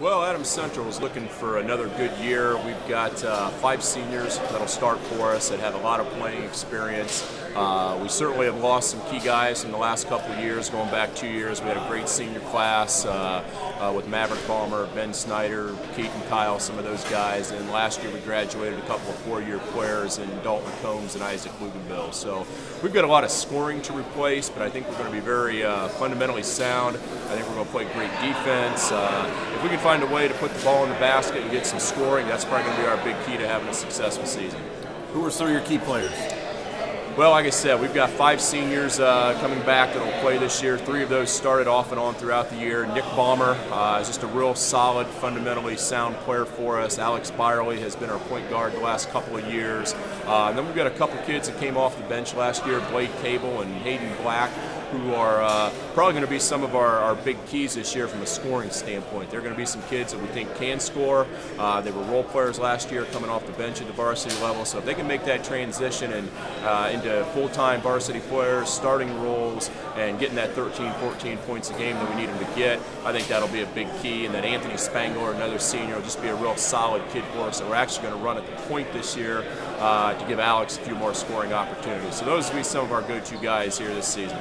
Well, Adams Central is looking for another good year. We've got uh, five seniors that'll start for us that have a lot of playing experience. Uh, we certainly have lost some key guys in the last couple of years. Going back two years, we had a great senior class uh, uh with Maverick Palmer, Ben Snyder, Keaton Kyle, some of those guys. And last year we graduated a couple of four-year players in Dalton Combs and Isaac Luganville. So we've got a lot of scoring to replace, but I think we're going to be very uh, fundamentally sound. I think we're going to play great defense. Uh, if we can find find a way to put the ball in the basket and get some scoring, that's probably going to be our big key to having a successful season. Who are some of your key players? Well, like I said, we've got five seniors uh, coming back that will play this year. Three of those started off and on throughout the year. Nick Balmer uh, is just a real solid, fundamentally sound player for us. Alex Byerly has been our point guard the last couple of years. Uh, and then we've got a couple kids that came off the bench last year, Blade Cable and Hayden Black, who are uh, probably going to be some of our, our big keys this year from a scoring standpoint. They're going to be some kids that we think can score. Uh, they were role players last year coming off the bench at the varsity level, so if they can make that transition and uh, into full-time varsity players, starting roles, and getting that 13, 14 points a game that we need them to get, I think that'll be a big key. And that Anthony Spangler, another senior, will just be a real solid kid for us that we're actually going to run at the point this year uh, to give Alex a few more scoring opportunities. So those will be some of our go-to guys here this season.